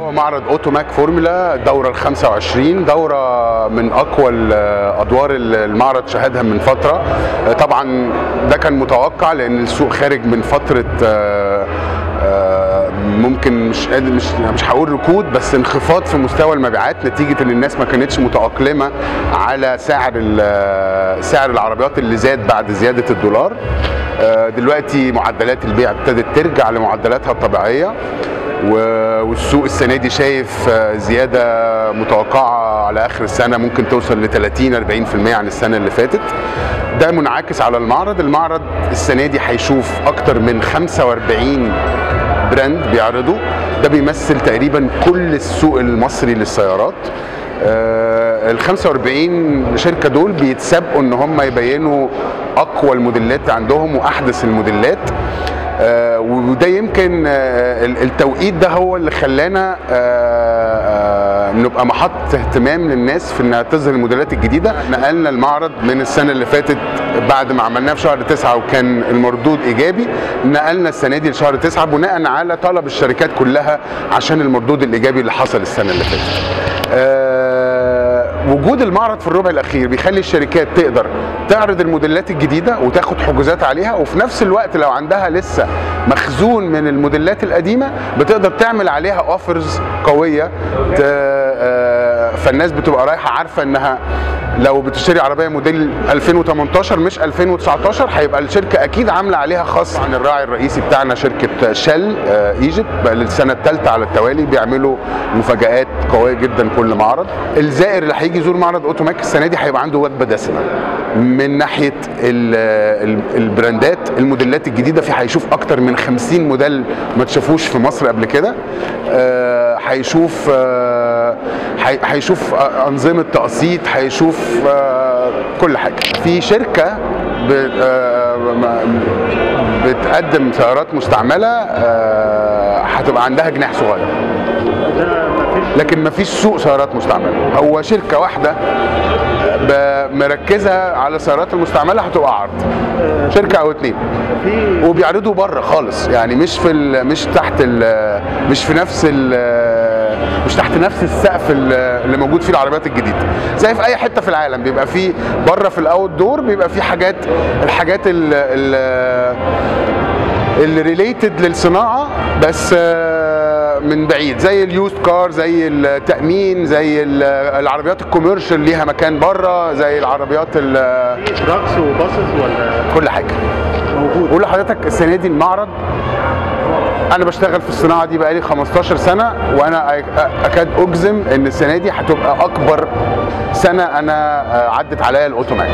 هو معرض أوتوماك فورمولا الدوره ال 25 دورة من أقوى الادوار المعرض شهدها من فترة. طبعا ده كان متوقع لأن السوق خارج من فترة آه، آه، ممكن مش قادر مش مش هقول ركود بس انخفاض في مستوى المبيعات نتيجة إن الناس ما كانتش متأقلمة على سعر سعر العربيات اللي زاد بعد زيادة الدولار. آه، دلوقتي معدلات البيع ابتدت ترجع لمعدلاتها الطبيعية والسوق السنة دي شايف آه، زيادة متوقعة على آخر السنة ممكن توصل ل 30 40% عن السنة اللي فاتت. ده منعكس على المعرض. المعرض السنة دي هيشوف أكتر من 45 براند بيعرضوا. ده بيمثل تقريبا كل السوق المصري للسيارات. آه، ال 45 شركة دول بيتسابقوا إن هم يبينوا أقوى الموديلات عندهم وأحدث الموديلات. آه، وده يمكن آه، ال- التوقيت ده هو اللي خلانا آه، آه، نبقى محط اهتمام للناس في إنها تظهر الموديلات الجديدة. نقلنا المعرض من السنة اللي فاتت بعد ما عملناه في شهر تسعة وكان المردود إيجابي نقلنا السنة دي لشهر تسعة بناء على طلب الشركات كلها عشان المردود الإيجابي اللي حصل السنة اللي فاتت. آه، وجود المعرض في الربع الأخير بيخلي الشركات تقدر تعرض الموديلات الجديدة وتاخد حجوزات عليها وفي نفس الوقت لو عندها لسه مخزون من الموديلات القديمة بتقدر تعمل عليها offers قوية آه، فالناس بتبقى رايحة عارفة إنها لو بتشتري عربية موديل 2018 مش 2019 هيبقى الشركة أكيد عاملة عليها خصم عن الراعي الرئيسي بتاعنا شركة Shell Egypt بقى للسنة الثالثه على التوالي بيعملوا مفاجآت قوية جدا كل معرض. الزائر اللي هيجي يزور معرض اوتوماك السنة دي هيبقى عنده وجبة دسمة. من ناحية ال- البراندات الموديلات الجديدة في هيشوف أكتر من 50 موديل ما تشافوش في مصر قبل كده. آه، هيشوف آه، هيشوف أنظمة تقسيط هيشوف آه، كل حاجة. في شركة آه، بتقدم سيارات مستعملة آه، هتبقى عندها جناح صغير. لكن مفيش سوق سيارات مستعملة. هو شركة واحدة مركزة على السيارات المستعملة هتبقى عرض. شركة أو اتنين. وبيعرضوا بره خالص. يعني مش في مش تحت مش في نفس ال- مش تحت نفس السقف ال- اللي موجود فيه العربيات الجديدة. زي في أي حتة في العالم بيبقى فيه بره في ال outdoor بيبقى فيه حاجات الحاجات ال ال اللي related للصناعة بس آه، من بعيد. زي ال used car زي التأمين زي ال- العربيات ال commercial ليها مكان بره زي العربيات ال- في trucks و buses ولا؟ كل حاجة. موجود. بقول لحضرتك السنة دي المعرض أنا بشتغل في الصناعة دي بقالي 15 سنة وأنا أكاد أجزم إن السنة دي هتبقى أكبر سنة أنا آه، عدت عليا الاوتوماك